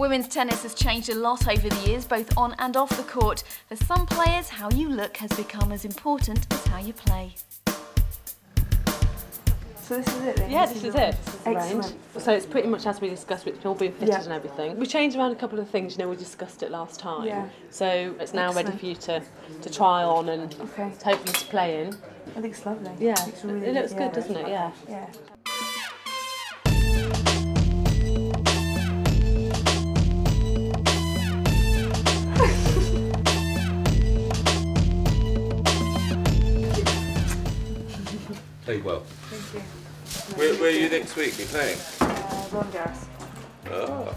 Women's tennis has changed a lot over the years, both on and off the court. For some players, how you look has become as important as how you play. So this is it then? Yeah, this is it. the Range. Excellent. So it's pretty much as we discussed, it's all been fitted Yeah. and everything. We changed around a couple of things, you know, we discussed it last time. Yeah. So it's now ready for you to, to try on and Okay. hopefully to play in. I think it's lovely. Yeah, It's really, it looks yeah. good, doesn't it? Yeah. Yeah. Play well. Thank you. Where, where are you next week? You playing? Uh, Rondars. Oh.